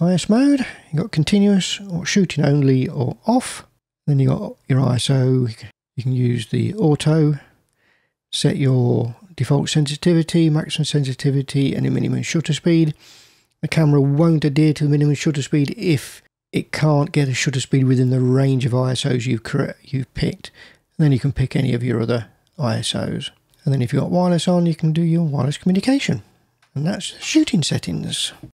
IS mode, you've got continuous or shooting only or off. Then you've got your ISO, you can use the auto, set your default sensitivity, maximum sensitivity, and a minimum shutter speed. The camera won't adhere to the minimum shutter speed if it can't get a shutter speed within the range of ISOs you've, you've picked. And then you can pick any of your other ISOs. And then if you've got wireless on, you can do your wireless communication. And that's shooting settings.